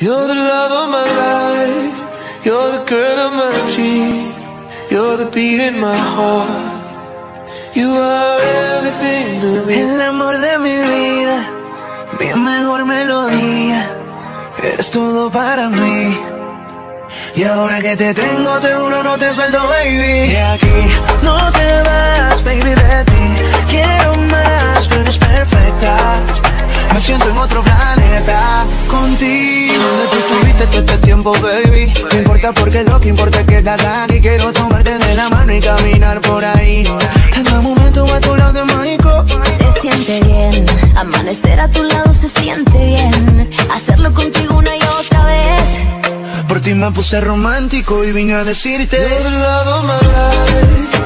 You're the love of my life. You're the girl of my dreams. You're the beat in my heart. You are everything to me. El amor de mi vida, mi mejor melodía. Eres todo para mí. Y ahora que te tengo, te juro, no te suelto, baby. De aquí no te vas, baby, de ti. Quiero más, tú eres perfecta. Me siento en otro planeta tiempo, baby. No importa porque lo que importa es que estás aquí. Quiero tomarte de la mano y caminar por ahí. Cada momento a tu lado de mágico. Se siente bien, amanecer a tu lado se siente bien. Hacerlo contigo una y otra vez. Por ti me puse romántico y vine a decirte. You're the love of my life.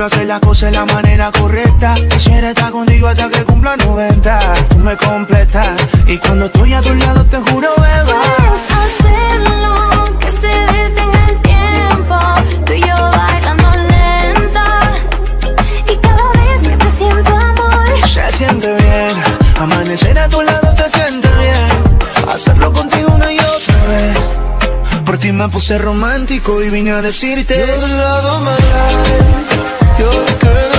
Quiero hacer las cosas de la manera correcta. Quisiera estar contigo hasta que cumpla 90. Tú me completas. Y cuando estoy a tu lado, te juro, beba. hacerlo, que se detenga el tiempo. Tú y yo bailando lenta. Y cada vez que te siento amor. Se siente bien. Amanecer a tu lado se siente bien. Hacerlo contigo una y otra vez. Por ti me puse romántico y vine a decirte. My life. You're the girl